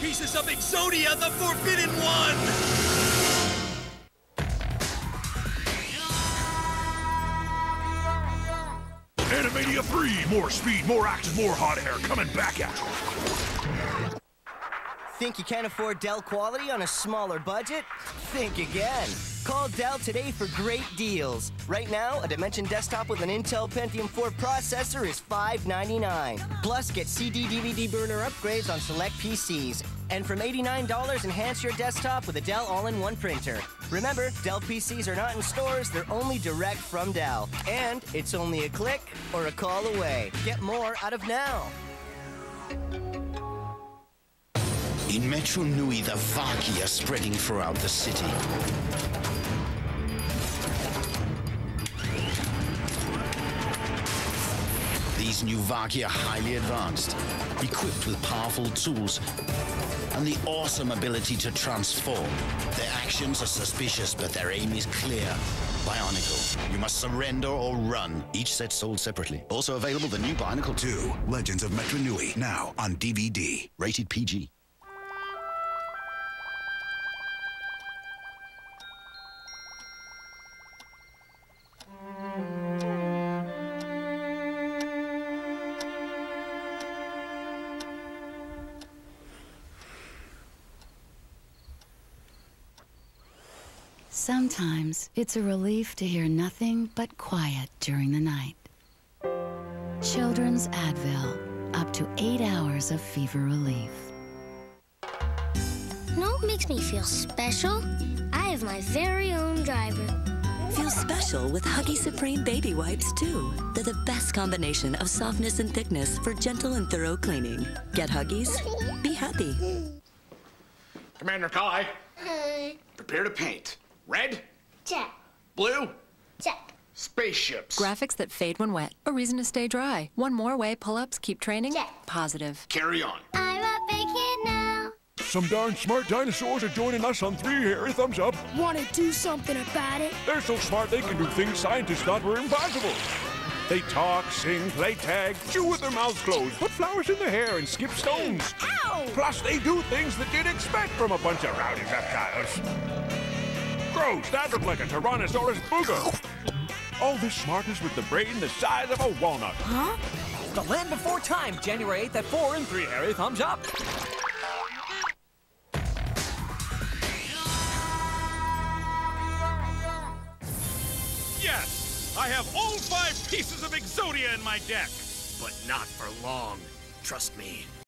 pieces of Exodia, the Forbidden One! Animé-nia 3, more speed, more action, more hot air coming back at you. Think you can't afford Dell quality on a smaller budget? Think again. Call Dell today for great deals. Right now, a Dimension desktop with an Intel Pentium 4 processor is 599. Plus, get CD DVD burner upgrades on select PCs. And from $89, enhance your desktop with a Dell all-in-one printer. Remember, Dell PCs are not in stores, they're only direct from Dell. And it's only a click or a call away. Get more out of now. In Metru Nui, the Vahki are spreading throughout the city. These new Vahki are highly advanced, equipped with powerful tools and the awesome ability to transform. Their actions are suspicious, but their aim is clear. Bionicle. You must surrender or run. Each set sold separately. Also available the new Bionicle 2. Legends of Metru Nui, now on DVD. Rated PG. Sometimes it's a relief to hear nothing but quiet during the night. Children's Advil, up to eight hours of fever relief. No what makes me feel special? I have my very own driver. Feel special with Huggy Supreme Baby Wipes, too. They're the best combination of softness and thickness for gentle and thorough cleaning. Get Huggies. Be happy. Commander Kai, Hi. prepare to paint. Red, Check. blue, Check. spaceships. Graphics that fade when wet. A reason to stay dry. One more way pull-ups keep training. Check. Positive. Carry on. I'm a big kid now. Some darn smart dinosaurs are joining us on three hairy thumbs up. Want to do something about it? They're so smart they can do things scientists thought were impossible. They talk, sing, play tag, chew with their mouths closed, put flowers in their hair, and skip stones. Ow! Plus, they do things that you'd expect from a bunch of rowdy reptiles. Gross, that looked like a Tyrannosaurus booger. All this smartness with the brain the size of a walnut. Huh? The Land Before Time, January 8th at 4 and 3 Hairy, thumbs up. Yes, I have all five pieces of Exodia in my deck, but not for long. Trust me.